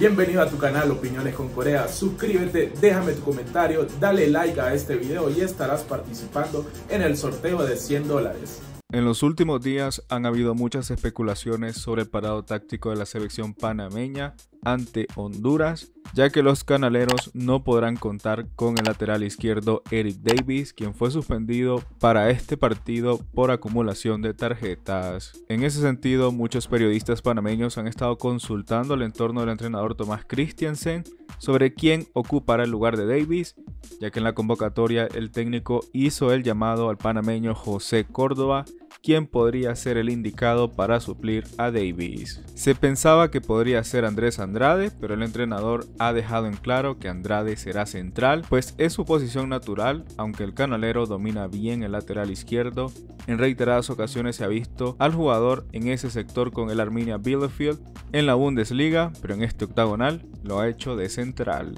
Bienvenido a tu canal Opiniones con Corea, suscríbete, déjame tu comentario, dale like a este video y estarás participando en el sorteo de 100 dólares. En los últimos días han habido muchas especulaciones sobre el parado táctico de la selección panameña ante Honduras, ya que los canaleros no podrán contar con el lateral izquierdo Eric Davis, quien fue suspendido para este partido por acumulación de tarjetas. En ese sentido, muchos periodistas panameños han estado consultando al entorno del entrenador Tomás Christiansen sobre quién ocupará el lugar de Davis, ya que en la convocatoria el técnico hizo el llamado al panameño José Córdoba, quien podría ser el indicado para suplir a Davis. Se pensaba que podría ser Andrés Andrade, pero el entrenador ha dejado en claro que Andrade será central, pues es su posición natural, aunque el canalero domina bien el lateral izquierdo. En reiteradas ocasiones se ha visto al jugador en ese sector con el Arminia Bielefeld en la Bundesliga, pero en este octagonal lo ha hecho de central.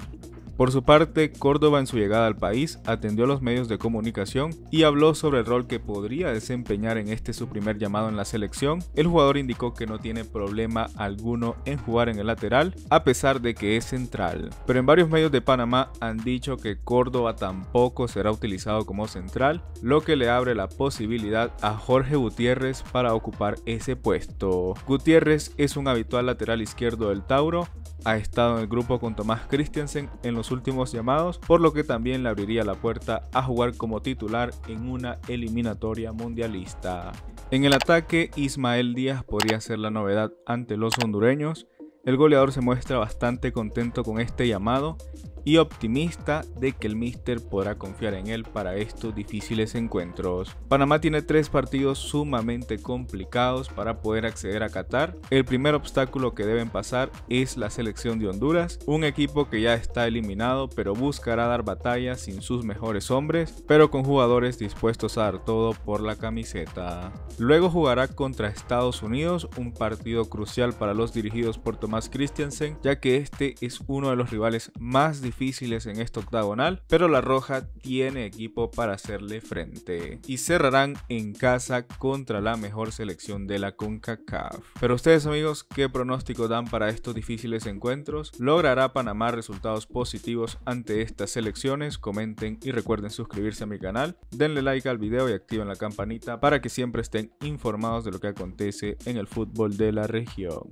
Por su parte, Córdoba en su llegada al país atendió a los medios de comunicación y habló sobre el rol que podría desempeñar en este su primer llamado en la selección. El jugador indicó que no tiene problema alguno en jugar en el lateral, a pesar de que es central. Pero en varios medios de Panamá han dicho que Córdoba tampoco será utilizado como central, lo que le abre la posibilidad a Jorge Gutiérrez para ocupar ese puesto. Gutiérrez es un habitual lateral izquierdo del Tauro, ha estado en el grupo con Tomás Christiansen en los últimos llamados, por lo que también le abriría la puerta a jugar como titular en una eliminatoria mundialista. En el ataque, Ismael Díaz podría ser la novedad ante los hondureños. El goleador se muestra bastante contento con este llamado y optimista de que el Mister podrá confiar en él para estos difíciles encuentros. Panamá tiene tres partidos sumamente complicados para poder acceder a Qatar. El primer obstáculo que deben pasar es la selección de Honduras, un equipo que ya está eliminado pero buscará dar batalla sin sus mejores hombres, pero con jugadores dispuestos a dar todo por la camiseta. Luego jugará contra Estados Unidos, un partido crucial para los dirigidos por Tomás Christiansen, ya que este es uno de los rivales más difíciles difíciles en esta octagonal, pero la Roja tiene equipo para hacerle frente y cerrarán en casa contra la mejor selección de la CONCACAF. Pero ustedes amigos, ¿qué pronóstico dan para estos difíciles encuentros? ¿Logrará Panamá resultados positivos ante estas selecciones? Comenten y recuerden suscribirse a mi canal, denle like al video y activen la campanita para que siempre estén informados de lo que acontece en el fútbol de la región.